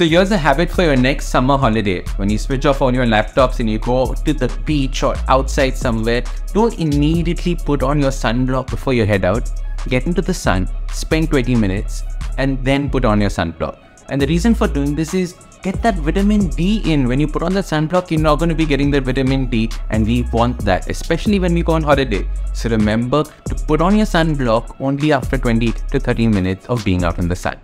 So here's a habit for your next summer holiday. When you switch off all your laptops and you go to the beach or outside somewhere, don't immediately put on your sunblock before you head out. Get into the sun, spend 20 minutes, and then put on your sunblock. And the reason for doing this is get that vitamin D in. When you put on the sunblock, you're not going to be getting the vitamin D, and we want that, especially when we go on holiday. So remember to put on your sunblock only after 20 to 30 minutes of being out in the sun.